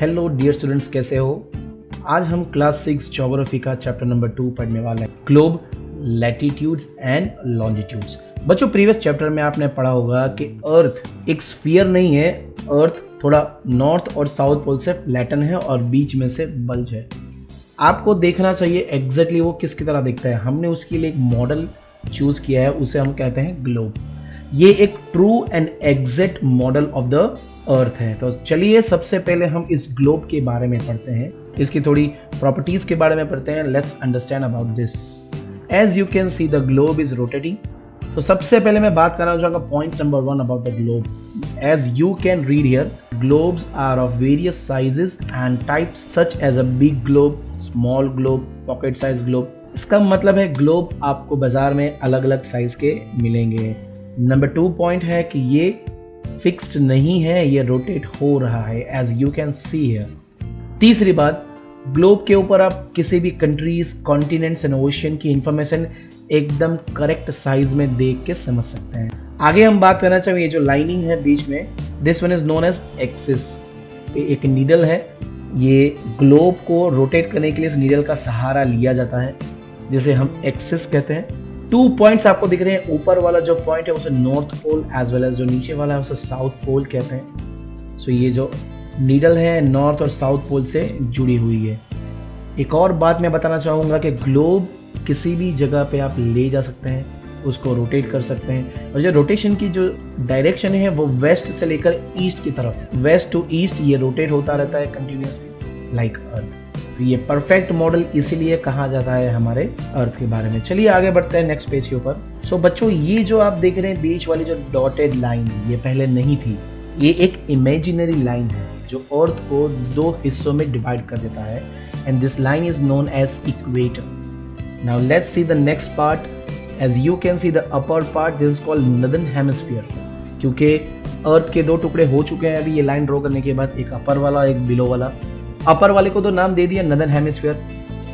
Hello dear students कैसे हो? आज हम क्लास सिक्स जोग्राफी का चैप्टर नंबर टू पढ़ने वाले हैं। ग्लोब लैटिट्यूड्स एंड लॉन्जिट्यूड्स बच्चों प्रीवियस चैप्टर में आपने पढ़ा होगा कि अर्थ एक स्फीयर नहीं है अर्थ थोड़ा नॉर्थ और साउथ पोल से फ्लैटन है और बीच में से बल्ज है। आपको देखना चाहिए एग्जैक्टली exactly वो किसकी तरह दिखता है। हमने उसके लिए एक मॉडल चूज़ किया है, उसे हम कहते हैं ग्लोब ये एक true and exact model of the earth है। तो चलिए सबसे पहले हम इस ग्लोब के बारे में पढ़ते हैं। इसकी थोड़ी प्रॉपर्टीज़ के बारे में पढ़ते हैं। Let's understand about this as you can see the globe is rotating तो सबसे पहले मैं बात करना चाहूँगा point number one about the globe as you can read here globes are of various sizes and types such as a big globe, small globe, pocket size globe. इसका मतलब है ग्लोब आपको बाज़ार में अलग अलग साइज़ के मिलेंगे। नंबर टू पॉइंट है कि ये फिक्स्ड नहीं है, ये रोटेट हो रहा है एज यू कैन सी है तीसरी बात ग्लोब के ऊपर आप किसी भी कंट्रीज़ कॉन्टिनेंट्स एंड ओशियन की इंफॉर्मेशन एकदम करेक्ट साइज़ में देख के समझ सकते हैं। आगे हम बात करना चाहेंगे जो लाइनिंग है बीच में this one is known as axis एक नीडल है। ये ग्लोब को रोटेट करने के लिए इस नीडल का सहारा लिया जाता है, जिसे हम एक्सिस कहते हैं। टू पॉइंट्स आपको दिख रहे हैं। ऊपर वाला जो पॉइंट है, उसे north pole as well as जो नीचे वाला है, उसे साउथ पोल कहते हैं। सो so, ये जो नीडल है नॉर्थ और साउथ पोल से जुड़ी हुई है। एक और बात मैं बताना चाहूँगा कि ग्लोब किसी भी जगह पे आप ले जा सकते हैं, उसको रोटेट कर सकते हैं। और जो रोटेशन की जो डायरेक्शन है, वो वेस्ट से लेकर ईस्ट की तरफ़। वेस्ट टू ईस्ट ये रोटेट होता रहता है कंटिन्यूसली लाइक अर्थ ये परफेक्ट मॉडल इसीलिए कहा जाता है हमारे अर्थ के बारे में। चलिए आगे बढ़ते हैं नेक्स्ट पेज के ऊपर। सो so, बच्चों ये जो आप देख रहे हैं बीच वाली जो डॉटेड लाइन ये पहले नहीं थी। ये एक इमेजिनरी लाइन है जो अर्थ को दो हिस्सों में डिवाइड कर देता है। And this line is known as equator now let's see the next part as you can see the upper part this is called northern hemisphere क्योंकि अर्थ के दो टुकड़े हो चुके हैं अभी ये लाइन ड्रॉ करने के बाद एक अपर वाला एक बिलो वाला। अपर वाले को तो नाम दे दिया नदन हेमिस्फीयर।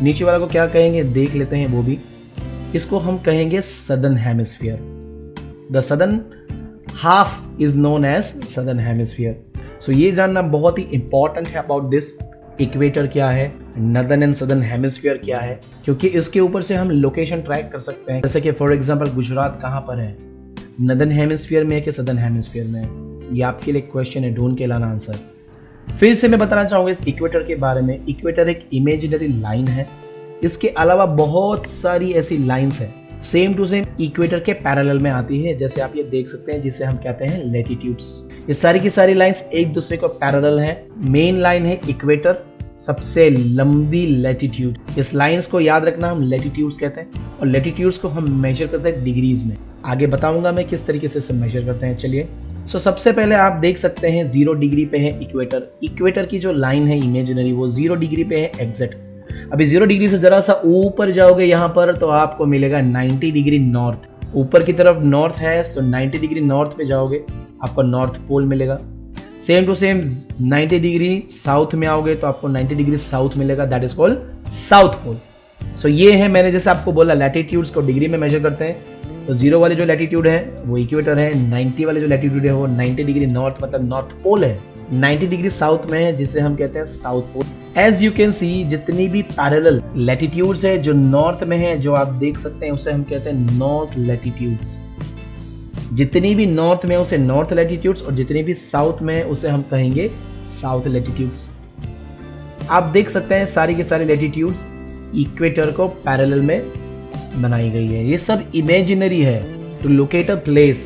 नीचे वाले को क्या कहेंगे? देख लेते हैं वो भी। इसको हम कहेंगे southern hemisphere. The southern half is known as southern hemisphere so ये जानना बहुत ही इंपॉर्टेंट है अबाउट दिस इक्वेटर क्या है? नदन एंड सदन हेमिस्फीयर क्या है? क्योंकि इसके ऊपर से हम लोकेशन ट्रैक कर सकते हैं। जैसे कि फॉर एग्ज़ाम्पल गुजरात कहाँ पर है? नदन हेमिस्फीयर में है कि सदन हेमिस्फीयर में है? ये आपके लिए क्वेश्चन है, ढूंढ के लाना आंसर फिर से मैं बताना चाहूँगा इस इक्वेटर के बारे में। इक्वेटर एक इमेजिनरी लाइन है। इसके अलावा बहुत सारी ऐसी लाइंस है। सेम टू सेम इक्वेटर के पैरेलल में आती है, जैसे आप ये देख सकते हैं, जिसे हम कहते हैं लेटीट्यूड्स ये सारी की सारी लाइंस एक दूसरे को पैरेलल हैं। मेन लाइन है इक्वेटर सबसे लंबी लेटीट्यूड इस लाइंस को याद रखना हम लेटीट्यूड्स कहते हैं, और लेटीट्यूड्स को हम मेजर करते हैं डिग्रीज में। आगे बताऊँगा मैं किस तरीके से मेजर करते हैं, चलिए। सो so, सबसे पहले आप देख सकते हैं ज़ीरो डिग्री पे है इक्वेटर इक्वेटर की जो लाइन है इमेजिनरी वो ज़ीरो डिग्री पे है एग्जैक्ट अभी ज़ीरो डिग्री से जरा सा ऊपर जाओगे यहाँ पर तो आपको मिलेगा 90 डिग्री नॉर्थ ऊपर की तरफ़ नॉर्थ है सो 90 डिग्री नॉर्थ पे जाओगे आपको नॉर्थ पोल मिलेगा. Same to same 90 degree south में आओगे तो आपको 90 डिग्री साउथ मिलेगा. That is called south pole so ये है मैंने जैसे आपको बोला लैटिट्यूड्स को डिग्री में मेजर करते हैं. तो ज़ीरो वाले जो लैटीट्यूड है, वो इक्वेटर है 90 वाले जो लैटिट्यूड है, वो 90 डिग्री नॉर्थ मतलब नॉर्थ पोल है। 90 डिग्री साउथ में है, जिसे हम कहते हैं south pole as you can see जितनी भी पैरेलल लैटिट्यूड्स है, जो नॉर्थ में है, जो आप देख सकते हैं, उसे हम कहते हैं नॉर्थ लैटिट्यूड्स जितनी भी नॉर्थ में उसे नॉर्थ लैटिट्यूड्स और जितनी भी साउथ में उसे हम कहेंगे साउथ लैटिट्यूड्स आप देख सकते हैं सारी के सारे लैटिट्यूड्स इक्वेटर को पैरेलल में। बनाई गई है। ये सब इमेजिनरी है। To locate a place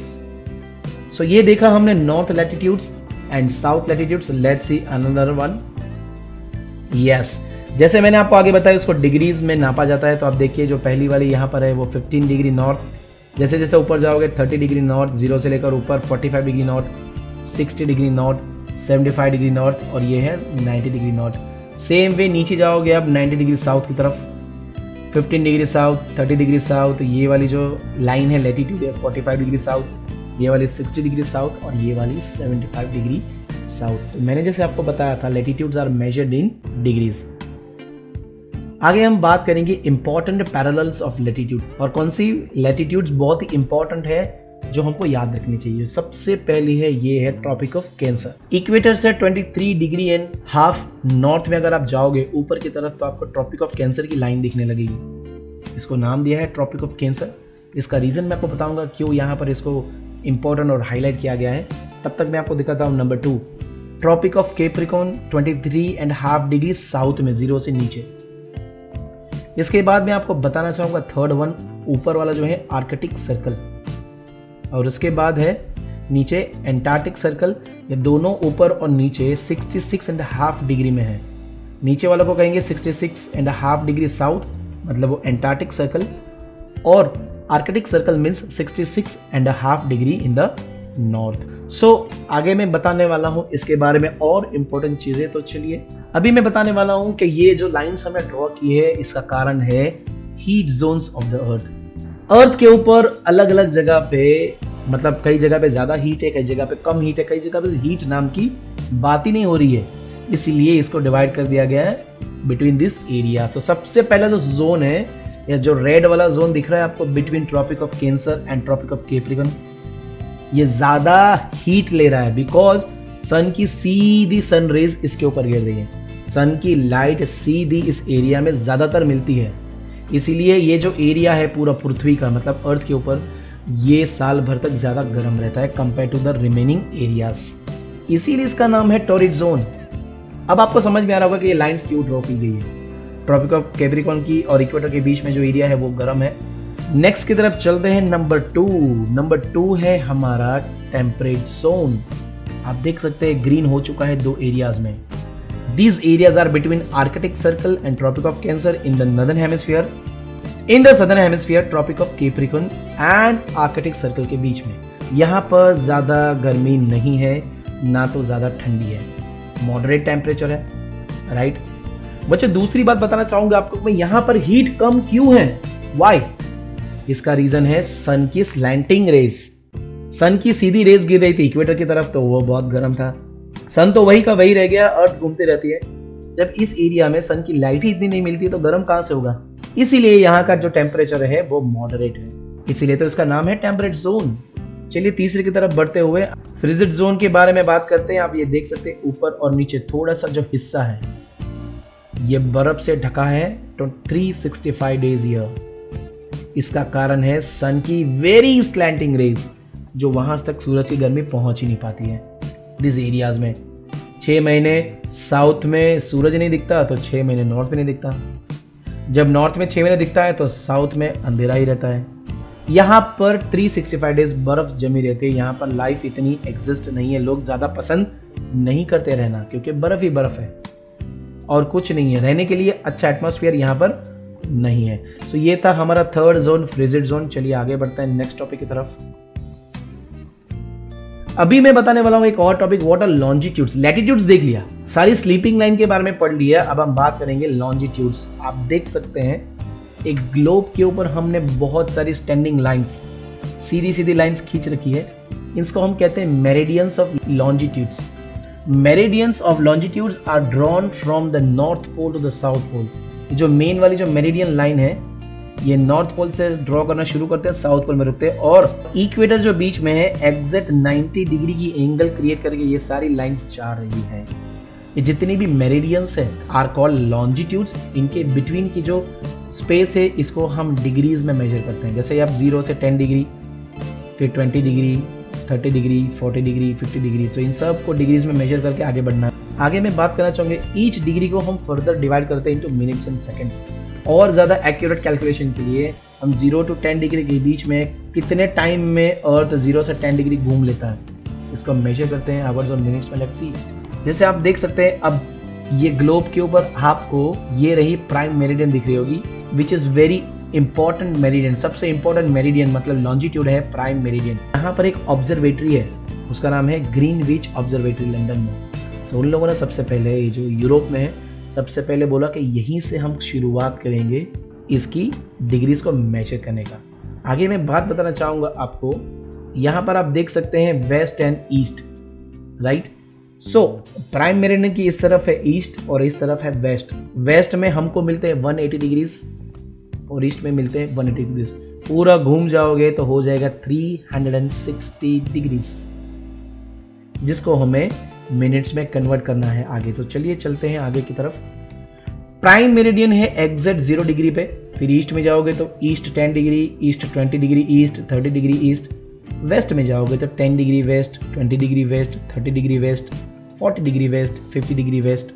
so ये देखा हमने north latitudes and south latitudes let's see another one yes जैसे मैंने आपको आगे बताया, उसको डिग्रीज में नापा जाता है तो आप देखिए जो पहली वाली यहाँ पर है, वो 15 डिग्री नॉर्थ जैसे जैसे ऊपर जाओगे 30 डिग्री नॉर्थ ज़ीरो से लेकर ऊपर 45 degree north 60 degree north 75 degree north और ये है 90 डिग्री नॉर्थ सेम वे नीचे जाओगे अब 90 डिग्री साउथ की तरफ़। 15 डिग्री साउथ 30 डिग्री साउथ ये वाली जो लाइन है लेटीट्यूड है 45 डिग्री साउथ ये वाली 60 डिग्री साउथ और ये वाली 75 डिग्री साउथ तो मैंने जैसे आपको बताया था latitudes are measured in degrees आगे हम बात करेंगे इंपॉर्टेंट पैरल्स ऑफ़ लेटीट्यूड और कौन सी लेटीट्यूड्स बहुत ही इंपॉर्टेंट है? जो हमको याद रखनी चाहिए। सबसे पहली है, ये है ट्रॉपिक ऑफ़ कैंसर इक्वेटर से 23 डिग्री एंड हाफ़ नॉर्थ में अगर आप जाओगे, ऊपर की तरफ़ तो आपको ट्रॉपिक ऑफ़ कैंसर की लाइन दिखने लगेगी। इसको नाम दिया है ट्रॉपिक ऑफ़ कैंसर इसका रीज़न मैं आपको बताऊँगा क्यों यहाँ पर इसको इंपॉर्टेंट और हाईलाइट किया गया है। तब तक मैं आपको दिखाता हूँ number two tropic of capricorn 23 and half degree south में ज़ीरो से नीचे। इसके बाद मैं आपको बताना चाहूँगा थर्ड वन ऊपर वाला जो है आर्कटिक सर्कल और उसके बाद है नीचे एंटार्टिक सर्कल ये दोनों ऊपर और नीचे 66 एंड हाफ़ डिग्री में है। नीचे वालों को कहेंगे 66 एंड हाफ़ डिग्री साउथ मतलब वो एंटार्टिक सर्कल और arctic circle means 66 and half degree in the north so आगे मैं बताने वाला हूँ इसके बारे में और इम्पोर्टेंट चीज़ें तो चलिए, अभी मैं बताने वाला हूँ कि ये जो लाइन्स हमने ड्रॉ की है, इसका कारण है heat zones of the earth earth के ऊपर अलग अलग जगह पे मतलब कई जगह पे ज़्यादा हीट है, कई जगह पे कम हीट है, कई जगह पे हीट नाम की बात ही नहीं हो रही है। इसीलिए इसको डिवाइड कर दिया गया है बिटवीन दिस एरिया सो सबसे पहला जो जोन है, या जो रेड वाला जोन दिख रहा है आपको between tropic of cancer and tropic of capricorn ये ज़्यादा हीट ले रहा है बिकॉज़ सन की सीधी सन रेज इसके ऊपर गिर रही है। सन की लाइट सीधी इस एरिया में ज़्यादातर मिलती है। इसीलिए ये जो एरिया है पूरा पृथ्वी का मतलब अर्थ के ऊपर, ये साल भर तक ज़्यादा गर्म रहता है compare to the remaining areas इसीलिए इसका नाम है टोरिड जोन अब आपको समझ में आ रहा होगा कि ये लाइन्स क्यों ड्रॉ की गई है। ट्रॉपिक ऑफ़ कैप्रिकॉन की और इक्वेटर के बीच में जो एरिया है वो गर्म है। नेक्स्ट की तरफ़ चलते हैं नंबर टू नंबर टू है हमारा टेम्परेट जोन आप देख सकते हैं ग्रीन हो चुका है दो एरियाज़ में। These areas are between Arctic Circle and Tropic of Cancer in the northern hemisphere. In the southern hemisphere, Tropic of Capricorn and Arctic Circle के बीच में यहाँ पर ज़्यादा गर्मी नहीं है ना तो ज़्यादा ठंडी है मॉडरेट टेम्परेचर है राइट बच्चे दूसरी बात बताना चाहूँगा आपको मैं यहाँ पर हीट कम क्यों है वाई इसका रीजन है सन की स्लैंटिंग रेस सन की सीधी रेस गिर रही थी इक्वेटर की तरफ़ तो वो बहुत गर्म था सन तो वही का वही रह गया अर्थ घूमती रहती है। जब इस एरिया में सन की लाइट ही इतनी नहीं मिलती तो गर्म कहाँ से होगा? इसीलिए यहाँ का जो टेम्परेचर है, वो मॉडरेट है। इसीलिए तो इसका नाम है टेम्परेट जोन चलिए तीसरे की तरफ़ बढ़ते हुए फ्रिजिड जोन के बारे में बात करते हैं। आप ये देख सकते हैं, ऊपर और नीचे थोड़ा सा जो हिस्सा है, ये बर्फ़ से ढका है तो 365 डेज़ ईयर इसका कारण है, सन की वेरी स्लैंटिंग रेज जो वहाँ तक सूरज की गर्मी पहुँच ही नहीं पाती है। दिस एरियाज़ में। छः महीने साउथ में सूरज नहीं दिखता तो छः महीने नॉर्थ में नहीं दिखता। जब नॉर्थ में छः महीने दिखता है तो साउथ में अंधेरा ही रहता है। यहाँ पर 365 डेज़ बर्फ़ जमी रहती है। यहाँ पर लाइफ इतनी एग्जिस्ट नहीं है। लोग ज़्यादा पसंद नहीं करते रहना, क्योंकि बर्फ़ ही बर्फ़ है। और कुछ नहीं है। रहने के लिए अच्छा एटमोसफियर यहाँ पर नहीं है। तो ये था हमारा थर्ड जोन फ्रिजिड जोन चलिए आगे बढ़ते हैं नेक्स्ट टॉपिक की तरफ़। अभी मैं बताने वाला हूँ एक और topic what are longitudes latitudes देख लिया। सारी स्लीपिंग लाइन के बारे में पढ़ लिया। अब हम बात करेंगे लॉन्जिट्यूड्स आप देख सकते हैं, एक ग्लोब के ऊपर हमने बहुत सारी स्टैंडिंग लाइन्स सीधी सीधी लाइन्स खींच रखी है। इसको हम कहते हैं meridians of longitudes meridians of longitudes are drawn from the north pole to the south pole जो मेन वाली जो मेरेडियन लाइन है ये नॉर्थ पोल से ड्रॉ करना शुरू करते हैं, साउथ पोल में रुकते हैं और इक्वेटर जो बीच में है, एग्जैक्ट 90 डिग्री की एंगल क्रिएट करके ये सारी लाइंस जा रही है। ये जितनी भी मेरेडियंस है आर कॉल लॉन्जिट्यूड्स इनके बिटवीन की जो स्पेस है, इसको हम डिग्रीज में मेजर करते हैं। जैसे आप ज़ीरो से टेन डिग्री फिर twenty degree thirty degree forty degree fifty degree तो इन सबको डिग्रीज में मेजर करके आगे बढ़ना आगे मैं बात करना चाहूँगी ईच डिग्री को हम फर्दर डिवाइड करते हैं इंटू मिनट्स एंड सेकेंड्स और ज़्यादा एक्यूरेट कैलकुलेशन के लिए, हम ज़ीरो टू टेन डिग्री के बीच में कितने टाइम में अर्थ ज़ीरो से टेन डिग्री घूम लेता है। इसको मेजर करते हैं आवर्स और मिनट्स में लेट्स सी जैसे आप देख सकते हैं, अब ये ग्लोब के ऊपर आपको ये रही प्राइम मेरिडियन दिख रही होगी which is very important meridian सबसे इंपॉर्टेंट मेरिडियन मतलब लॉन्जिट्यूड है प्राइम मेरिडियन यहाँ पर एक ऑब्जर्वेटरी है, उसका नाम है ग्रीन विच ऑब्जर्वेटरी लंदन में। सो उन लोगों ने सबसे पहले ये जो यूरोप में है, सबसे पहले बोला कि यहीं से हम शुरुआत करेंगे इसकी डिग्रीज को मेजर करने का। आगे मैं बात बताना चाहूँगा आपको। यहाँ पर आप देख सकते हैं west and east right so prime meridian की इस तरफ़ है ईस्ट और इस तरफ़ है वेस्ट वेस्ट में हमको मिलते हैं 180 डिग्रीज और ईस्ट में मिलते हैं 180 डिग्रीज पूरा घूम जाओगे तो हो जाएगा 360 डिग्रीज जिसको हमें मिनट्स में कन्वर्ट करना है आगे। तो चलिए चलते हैं आगे की तरफ़। प्राइम मेरिडियन है एग्जैक्ट ज़ीरो डिग्री पे। फिर ईस्ट में जाओगे तो east ten degree, east 20 degree, east 30 degree, east west में जाओगे तो ten degree west 20 degree west 30 degree west 40 degree west 50 degree west.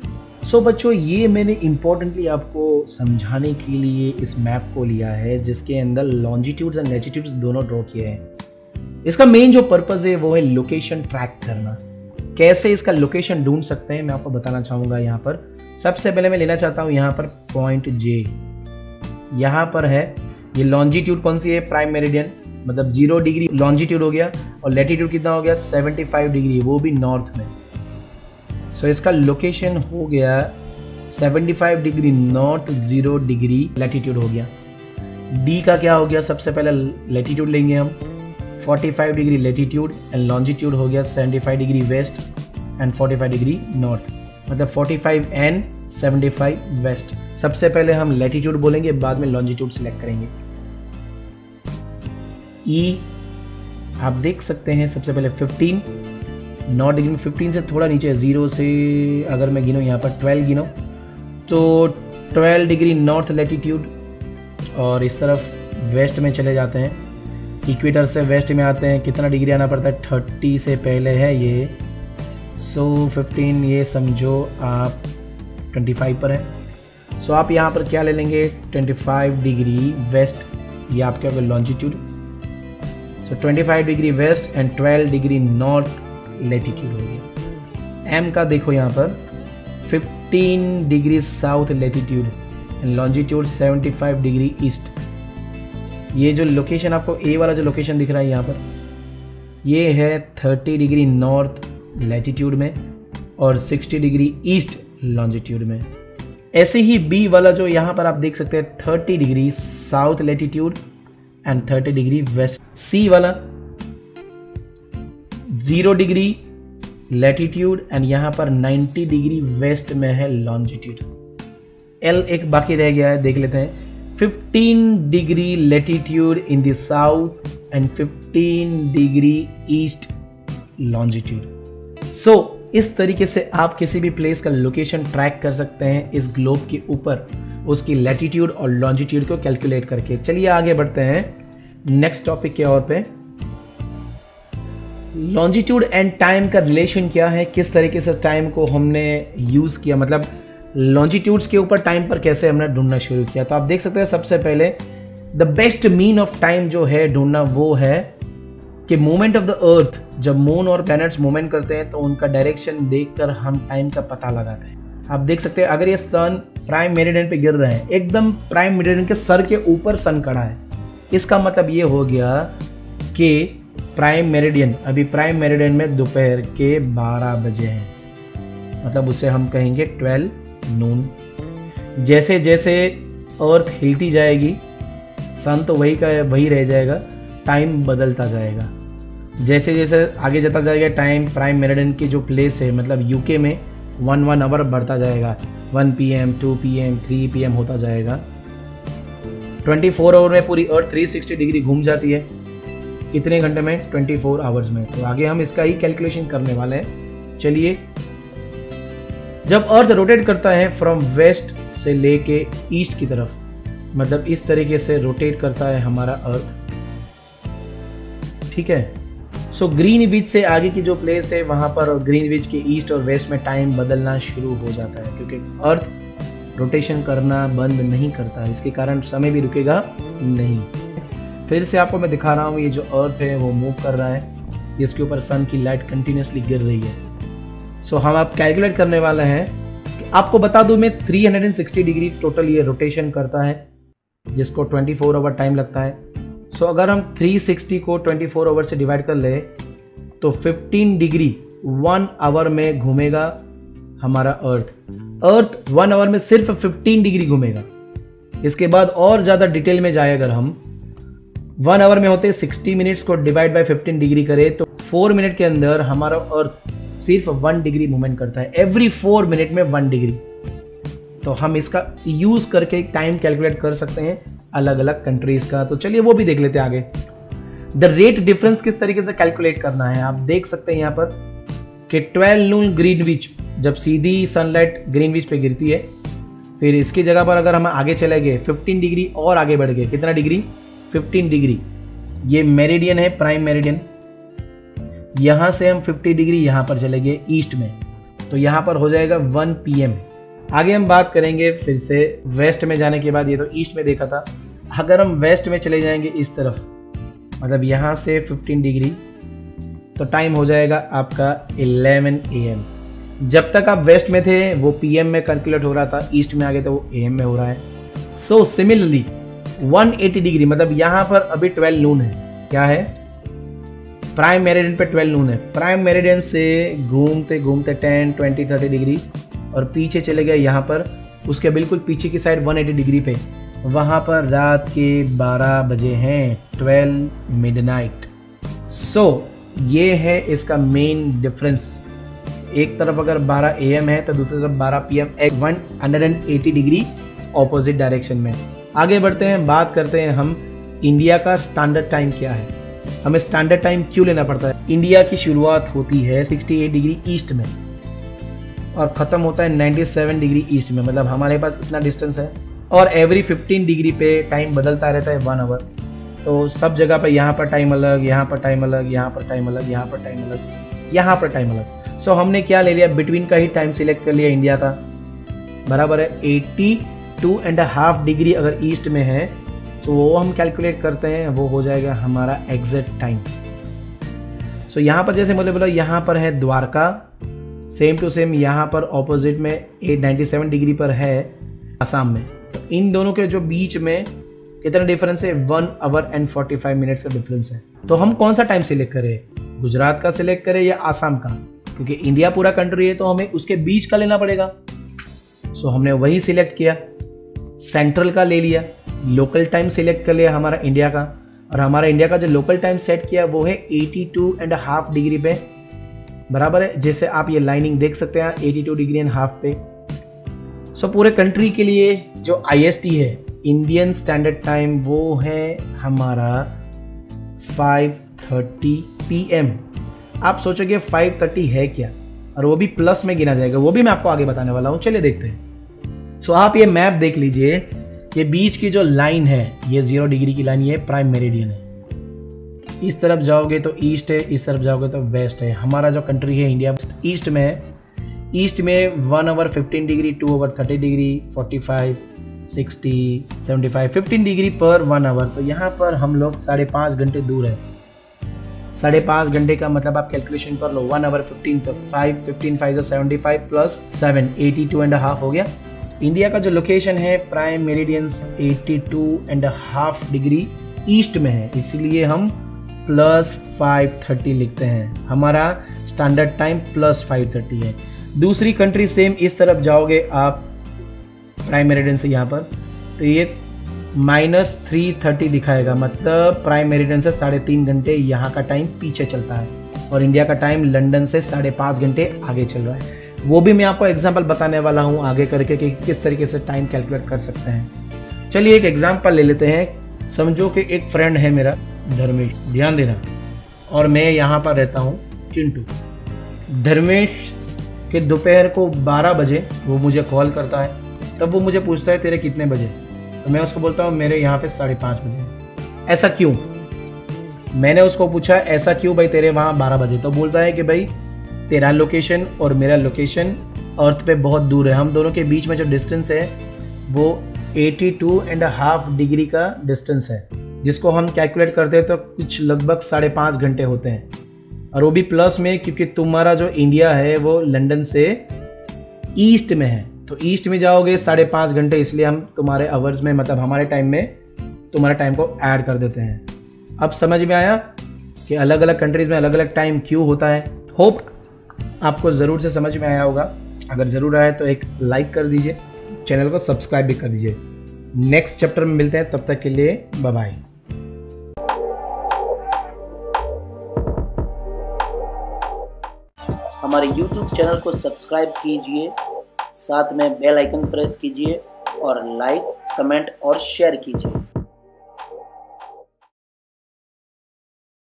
So बच्चों, ये मैंने इंपॉर्टेंटली आपको समझाने के लिए इस मैप को लिया है, जिसके अंदर लॉन्जिट्यूड्स एंड लेटीट्यूड्स दोनों ड्रॉ किए हैं। इसका मेन जो पर्पज़ है, वो है लोकेशन ट्रैक करना। कैसे इसका लोकेशन ढूंढ सकते हैं मैं आपको बताना चाहूँगा यहाँ पर। सबसे पहले मैं लेना चाहता हूँ यहाँ पर पॉइंट जे यहाँ पर है ये लॉन्जिट्यूड कौन सी है? प्राइम मेरिडियन मतलब ज़ीरो डिग्री लॉन्जिट्यूड हो गया और लेटीट्यूड कितना हो गया? 75 डिग्री वो भी नॉर्थ में। सो so, इसका लोकेशन हो गया 75 degree north zero degree latitude हो गया। डी का क्या हो गया? सबसे पहले लेटीट्यूड लेंगे हम। 45 डिग्री लेटीट्यूड एंड लॉन्जिट्यूड हो गया 75 degree west and 45 degree north मतलब 45 एंड 75 वेस्ट सबसे पहले हम लेटीट्यूड बोलेंगे बाद में लॉन्जिट्यूड सिलेक्ट करेंगे. ई e, आप देख सकते हैं सबसे पहले 15 नॉट डिग्री फिफ्टीन से थोड़ा नीचे ज़ीरो से अगर मैं गिनो यहाँ पर 12 गिनो तो 12 डिग्री नॉर्थ लेटीट्यूड और इस तरफ़ वेस्ट में चले जाते हैं. इक्वेटर से वेस्ट में आते हैं कितना डिग्री आना पड़ता है? थर्टी से पहले है ये। सो so, 15 ये समझो आप 25 पर है। सो so, आप यहाँ पर क्या ले लेंगे? 25 डिग्री वेस्ट ये आपके होगा longitude so 25 degree west and 12 degree north latitude होगी। एम का देखो यहाँ पर 15 degree south latitude and longitude 75 degree east. ये जो लोकेशन आपको ए वाला जो लोकेशन दिख रहा है यहाँ पर, ये है 30 डिग्री नॉर्थ लैटिट्यूड में और 60 डिग्री ईस्ट लॉन्जिट्यूड में। ऐसे ही बी वाला जो यहाँ पर आप देख सकते हैं 30 degree south latitude and 30 degree west C वाला ज़ीरो डिग्री लैटिट्यूड एंड यहाँ पर 90 डिग्री वेस्ट में है लॉन्जिट्यूड एल एक बाकी रह गया है, देख लेते हैं। 15 degree latitude in the south and 15 degree east longitude so इस तरीके से आप किसी भी प्लेस का लोकेशन ट्रैक कर सकते हैं इस ग्लोब के ऊपर, उसकी लेटीट्यूड और लॉन्जिट्यूड को कैलकुलेट करके। चलिए आगे बढ़ते हैं। नेक्स्ट टॉपिक के और पे। लॉन्जिट्यूड एंड टाइम का रिलेशन क्या है? किस तरीके से टाइम को हमने यूज़ किया? मतलब लॉन्जिट्यूड्स के ऊपर टाइम पर कैसे हमने ढूंढना शुरू किया? तो आप देख सकते हैं सबसे पहले the best mean of time जो है ढूंढना वो है कि मूवमेंट ऑफ़ द अर्थ जब मून और प्लैनेट्स मूवमेंट करते हैं तो उनका डायरेक्शन देखकर हम टाइम का पता लगाते हैं। आप देख सकते हैं, अगर ये सन प्राइम मेरिडियन पे गिर रहे हैं, एकदम प्राइम मेरिडियन के सर के ऊपर सन खड़ा है, इसका मतलब ये हो गया कि प्राइम मेरिडियन अभी प्राइम मेरिडियन में दोपहर के 12 बजे हैं। मतलब उसे हम कहेंगे 12 नून। जैसे जैसे अर्थ हिलती जाएगी सन तो वही का, वही रह जाएगा टाइम बदलता जाएगा। जैसे जैसे आगे जाता जाएगा टाइम प्राइम मेरिडियन की जो प्लेस है मतलब यूके में वन वन आवर बढ़ता जाएगा। One P M two P M three P M होता जाएगा। ट्वेंटी फोर आवर में पूरी अर्थ थ्री सिक्सटी डिग्री घूम जाती है। कितने घंटे में ट्वेंटी फोर आवर्स में। तो आगे हम इसका ही कैलकुलेशन करने वाले हैं। चलिए जब अर्थ रोटेट करता है फ्रॉम वेस्ट से लेके ईस्ट की तरफ़ मतलब इस तरीके से रोटेट करता है हमारा अर्थ ठीक है? सो ग्रीन विच से आगे की जो प्लेस है, वहाँ पर ग्रीन विच के ईस्ट और वेस्ट में टाइम बदलना शुरू हो जाता है, क्योंकि अर्थ रोटेशन करना बंद नहीं करता इसके कारण समय भी रुकेगा नहीं। फिर से आपको मैं दिखा रहा हूँ, ये जो अर्थ है, वो मूव कर रहा है। जिसके ऊपर सन की लाइट कंटिन्यूसली गिर रही है। सो हम आप कैलकुलेट करने वाले हैं आपको बता दूँ मैं 360 डिग्री टोटल ये रोटेशन करता है जिसको 24 फोर आवर टाइम लगता है। सो so, अगर हम 360 को 24 फोर आवर से डिवाइड कर ले तो 15 डिग्री वन आवर में घूमेगा हमारा अर्थ अर्थ वन आवर में सिर्फ़ 15 डिग्री घूमेगा। इसके बाद और ज़्यादा डिटेल में जाए अगर हम वन आवर में होते 60 मिनट्स को डिवाइड बाय 15 डिग्री करें तो फोर मिनट के अंदर हमारा अर्थ सिर्फ़ वन डिग्री मूवमेंट करता है। एवरी फोर मिनट में वन डिग्री तो हम इसका यूज़ करके टाइम कैलकुलेट कर सकते हैं अलग अलग कंट्रीज़ का। तो चलिए वो भी देख लेते हैं आगे। द रेट डिफरेंस किस तरीके से कैलकुलेट करना है? आप देख सकते हैं यहाँ पर कि 12 नून ग्रीन विच जब सीधी सनलाइट ग्रीन विच पे गिरती है, फिर इसकी जगह पर अगर हम आगे चले गए 15 डिग्री और आगे बढ़ गए, कितना डिग्री 15 डिग्री ये मेरिडियन है प्राइम मेरिडियन यहाँ से हम 50 डिग्री यहाँ पर चले गए ईस्ट में। तो यहाँ पर हो जाएगा 1 पीएम। आगे हम बात करेंगे फिर से वेस्ट में जाने के बाद, ये तो ईस्ट में देखा था। अगर हम वेस्ट में चले जाएँगे इस तरफ़ मतलब यहाँ से 15 डिग्री तो टाइम हो जाएगा आपका 11 एम। जब तक आप वेस्ट में थे, वो पीएम में कैलकुलेट हो रहा था, ईस्ट में आ गए तो वो एम में हो रहा है। सो सिमिलरली 180 डिग्री मतलब यहाँ पर अभी 12 नून है। क्या है? प्राइम मेरिडियन पे 12 नून है। प्राइम मेरिडियन से घूमते घूमते 10 20 30 डिग्री और पीछे चले गए यहाँ पर। उसके बिल्कुल पीछे की साइड 180 डिग्री पे। वहाँ पर रात के 12 बजे हैं 12 मिडनाइट सो ये है इसका मेन डिफरेंस एक तरफ़ अगर 12 ए है तो दूसरी तरफ़ 12 पी एम एक वन डिग्री ऑपोजिट डायरेक्शन में। आगे बढ़ते हैं, बात करते हैं हम इंडिया का स्टैंडर्ड टाइम क्या है? हमें स्टैंडर्ड टाइम क्यों लेना पड़ता है? इंडिया की शुरुआत होती है 68 डिग्री ईस्ट में और ख़त्म होता है 97 डिग्री ईस्ट में। मतलब हमारे पास इतना डिस्टेंस है और एवरी 15 डिग्री पे टाइम बदलता रहता है वन आवर तो सब जगह पर यहाँ पर टाइम अलग, यहाँ पर टाइम अलग, यहाँ पर टाइम अलग, यहाँ पर टाइम अलग, यहाँ पर टाइम अलग। सो हमने क्या ले लिया? बिटवीन का ही टाइम सिलेक्ट कर लिया इंडिया का। बराबर है eighty two and half degree अगर ईस्ट में है तो वो हम कैलकुलेट करते हैं वो हो जाएगा हमारा एग्जैक्ट टाइम सो यहाँ पर जैसे मुझे बोला यहाँ पर है द्वारका सेम टू सेम यहाँ पर ऑपोजिट में एट नाइन्टी सेवन डिग्री पर है आसाम में. तो इन दोनों के जो बीच में कितना डिफरेंस है? One hour and forty five minutes का डिफरेंस है. तो हम कौन सा टाइम सिलेक्ट करें? गुजरात का सिलेक्ट करें या आसाम का? क्योंकि इंडिया पूरा कंट्री है तो हमें उसके बीच का लेना पड़ेगा. सो so, हमने वही सिलेक्ट किया. सेंट्रल का ले लिया. लोकल टाइम सिलेक्ट कर लिया हमारा इंडिया का। और हमारा इंडिया का जो लोकल टाइम सेट किया वो है 82 एंड हाफ़ डिग्री पे। बराबर है? जैसे आप ये लाइनिंग देख सकते हैं 82 डिग्री एंड हाफ़ पे। सो पूरे कंट्री के लिए जो आईएसटी है इंडियन स्टैंडर्ड टाइम वो है हमारा 5:30 पीएम आप सोचोगे 5:30 है क्या? और वो भी प्लस में गिना जाएगा वो भी मैं आपको आगे बताने वाला हूँ। चलिए देखते हैं। सो so, आप ये मैप देख लीजिए ये बीच की जो लाइन है, ये ज़ीरो डिग्री की लाइन, ये प्राइम मेरिडियन है। इस तरफ़ जाओगे तो ईस्ट है, इस तरफ़ जाओगे तो वेस्ट है। हमारा जो कंट्री है इंडिया, ईस्ट में है। ईस्ट में one hour fifteen degree, two hour thirty degree, forty five, sixty, seventy five, fifteen degree पर वन आवर तो यहाँ पर हम लोग साढ़े पाँच घंटे दूर है। साढ़े पाँच घंटे का मतलब आप कैलकुलेशन कर लो, वन आवर फिफ्टीन तो five fifteen five seventy five plus seven eighty two and half हो गया। इंडिया का जो लोकेशन है prime meridians eighty two and half degree east में है। इसलिए हम प्लस फाइव थर्टी लिखते हैं। हमारा standard time plus five thirty है। दूसरी कंट्री सेम इस तरफ़ जाओगे आप प्राइम मेरिडियन से यहाँ पर तो ये माइनस थ्री थर्टी दिखाएगा। मतलब प्राइम मेरिडियन से साढ़े तीन घंटे यहाँ का टाइम पीछे चलता है और इंडिया का टाइम लंदन से साढ़े पाँच घंटे आगे चल रहा है। वो भी मैं आपको एग्ज़ाम्पल बताने वाला हूँ आगे करके कि किस तरीके से टाइम कैलकुलेट कर सकते हैं। चलिए एक एग्ज़ाम्पल ले लेते हैं। समझो कि एक फ्रेंड है मेरा, धर्मेश, ध्यान देना। और मैं यहाँ पर रहता हूँ, चिंटू। धर्मेश के दोपहर को 12 बजे वो मुझे कॉल करता है। तब वो मुझे पूछता है, तेरे कितने बजे? तो मैं उसको बोलता हूँ, मेरे यहाँ पे साढ़े पाँच बजे ऐसा क्यों? मैंने उसको पूछा, ऐसा क्यों भाई तेरे वहाँ बारह बजे? तो बोलता है कि भाई तेरा लोकेशन और मेरा लोकेशन अर्थ पे बहुत दूर है। हम दोनों के बीच में जो डिस्टेंस है, वो 82 एंड हाफ़ डिग्री का डिस्टेंस है। जिसको हम कैलकुलेट करते हैं तो कुछ लगभग साढ़े पाँच घंटे होते हैं। और वो भी प्लस में, क्योंकि तुम्हारा जो इंडिया है, वो लंदन से ईस्ट में है। तो ईस्ट में जाओगे साढ़े पाँच घंटे, इसलिए हम तुम्हारे आवर्स में मतलब हमारे टाइम में तुम्हारे टाइम को ऐड कर देते हैं। अब समझ में आया कि अलग अलग कंट्रीज़ में अलग अलग टाइम क्यों होता है? होप आपको ज़रूर से समझ में आया होगा। अगर ज़रूर आया तो एक लाइक कर दीजिए चैनल को सब्सक्राइब भी कर दीजिए। नेक्स्ट चैप्टर में मिलते हैं, तब तक के लिए बाय हमारे YouTube चैनल को सब्सक्राइब कीजिए, साथ में बेल आइकन प्रेस कीजिए और लाइक कमेंट और शेयर कीजिए।